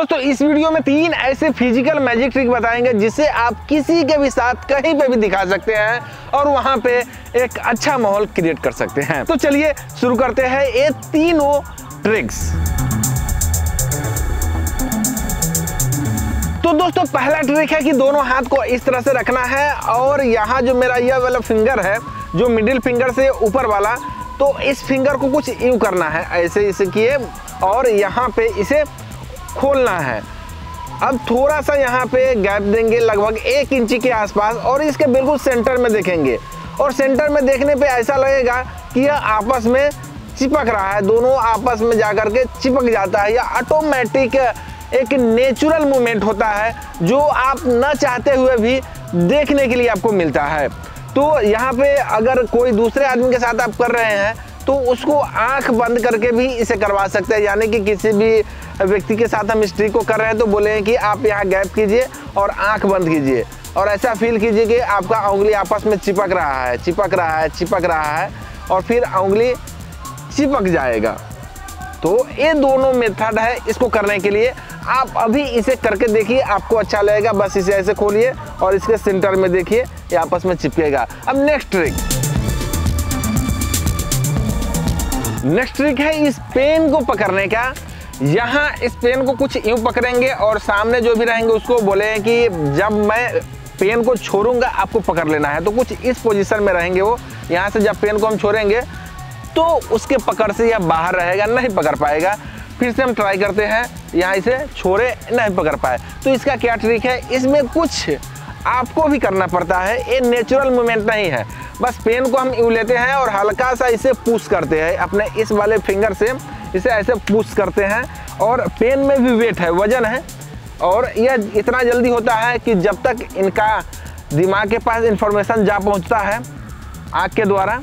दोस्तों, इस वीडियो में तीन ऐसे फ़िज़िकल मैजिक ट्रिक बताएँगे, जिसे आप किसी के भी साथ कहीं पे भी दिखा सकते हैं और वहाँ पे एक अच्छा माहौल क्रिएट कर सकते हैं। तो चलिए, शुरू करते हैं ये तीनों ट्रिक्स तो दोस्तों, पहला ट्रिक है कि दोनों हाथ को इस तरह से रखना है और यहाँ जो मेरा यह वाला फिंगर है, जो मिडिल फिंगर से ऊपर वाला तो इस फिंगर को कुछ यूँ करना है, ऐसे इसे किए और यहाँ पे इसे खोलना है। अब थोड़ा सा यहाँ पे गैप देंगे लगभग एक इंची के आसपास और इसके बिल्कुल सेंटर में देखेंगे। और सेंटर में देखने पे ऐसा लगेगा कि यह आपस में चिपक रहा है। दोनों आपस में जाकर के चिपक जाता है। या ऑटोमेटिक एक नेचुरल मूवमेंट होता है, जो आप न चाहते हुए भी देखने के लिए आपको मिलता है। तो यहाँ पे अगर कोई दूसरे आदमी के साथ आप कर रहे हैं तो उसको आँख बंद करके भी इसे करवा सकते हैं। यानी कि किसी भी व्यक्ति के साथ हम इस ट्रिक को कर रहे हैं तो बोले कि आप यहाँ गैप कीजिए और आँख बंद कीजिए। और ऐसा फील कीजिए कि आपका उंगली आपस में चिपक रहा है, चिपक रहा है, चिपक रहा है और फिर उंगली चिपक जाएगा। तो ये दोनों मेथड है इसको करने के लिए। आप अभी इसे करके देखिए, आपको अच्छा लगेगा। बस इसे ऐसे खोलिए और इसके सेंटर में देखिए, ये आपस में चिपकेगा। अब नेक्स्ट ट्रिक नेक्स्ट ट्रिक है इस पेन को पकड़ने का। यहाँ इस पेन को कुछ यूँ पकड़ेंगे और सामने जो भी रहेंगे उसको बोले कि जब मैं पेन को छोड़ूँगा, आपको पकड़ लेना है। तो कुछ इस पोजीशन में रहेंगे वो। यहाँ से जब पेन को हम छोड़ेंगे तो उसके पकड़ से यह बाहर रहेगा, नहीं पकड़ पाएगा। फिर से हम ट्राई करते हैं, यहाँ इसे छोड़े, नहीं पकड़ पाए। तो इसका क्या ट्रिक है? इसमें कुछ आपको भी करना पड़ता है। ये नेचुरल मूवमेंट नहीं है। बस पेन को हम यूँ लेते हैं और हल्का सा इसे पुश करते हैं। अपने इस वाले फिंगर से इसे ऐसे पुश करते हैं और पेन में भी वेट है, वज़न है। और यह इतना जल्दी होता है कि जब तक इनका दिमाग के पास इंफॉर्मेशन जा पहुँचता है, आँख के द्वारा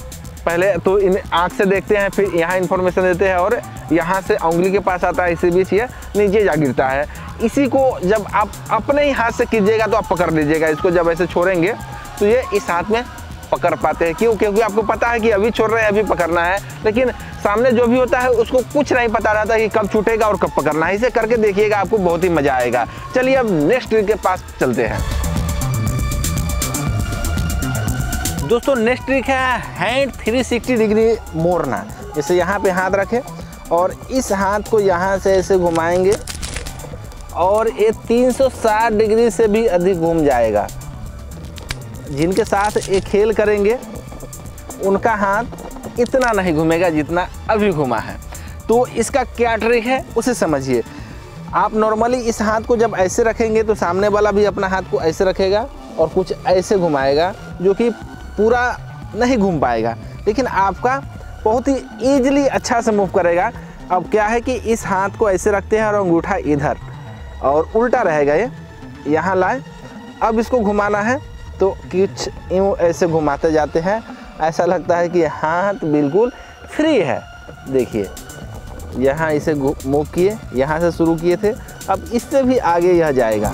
पहले तो इन आँख से देखते हैं, फिर यहाँ इन्फॉर्मेशन देते हैं और यहाँ से उंगली के पास आता है, इसी बीच ये नीचे जा गिरता है। इसी को जब आप अपने ही हाथ से कीजिएगा तो आप पकड़ लीजिएगा। इसको जब ऐसे छोड़ेंगे तो ये इस हाथ में पकड़ पाते हैं। क्यों? क्योंकि आपको पता है कि अभी छोड़ रहे हैं, अभी पकड़ना है। लेकिन सामने जो भी होता है, उसको कुछ नहीं पता रहता कि कब छूटेगा और कब पकड़ना है। इसे करके देखिएगा, आपको बहुत ही मज़ा आएगा। चलिए अब नेक्स्ट ट्रिक के पास चलते हैं। दोस्तों नेक्स्ट ट्रिक है हैंड 360 डिग्री मोड़ना। जैसे यहाँ पे हाथ रखें और इस हाथ को यहाँ से ऐसे घुमाएँगे और ये 360 डिग्री से भी अधिक घूम जाएगा। जिनके साथ ये खेल करेंगे, उनका हाथ इतना नहीं घूमेगा जितना अभी घुमा है। तो इसका क्या ट्रिक है, उसे समझिए। आप नॉर्मली इस हाथ को जब ऐसे रखेंगे तो सामने वाला भी अपना हाथ को ऐसे रखेगा और कुछ ऐसे घुमाएगा, जो कि पूरा नहीं घूम पाएगा। लेकिन आपका बहुत ही ईजिली अच्छा से मूव करेगा। अब क्या है कि इस हाथ को ऐसे रखते हैं और अंगूठा इधर। और उल्टा रहेगा ये। यहाँ लाए। अब इसको घुमाना है। तो कुछ यूँ ऐसे घुमाते जाते हैं। ऐसा लगता है कि हाथ बिल्कुल फ्री है। देखिए। यहाँ इसे मूव किए। यहाँ से शुरू किए थे। अब इससे भी आगे यह जाएगा।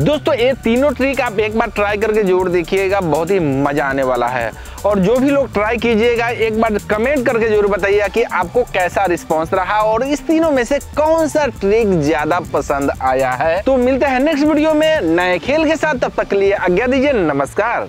दोस्तों, ये तीनों ट्रिक आप एक बार ट्राई करके ज़रूर देखिएगा, बहुत ही मज़ा आने वाला है। और जो भी लोग ट्राई कीजिएगा, एक बार कमेंट करके ज़रूर बताइए कि आपको कैसा रिस्पांस रहा और इस तीनों में से कौन सा ट्रिक ज़्यादा पसंद आया है। तो मिलते हैं नेक्स्ट वीडियो में, नए खेल के साथ, तब तक लिए आज्ञा दीजिए, नमस्कार।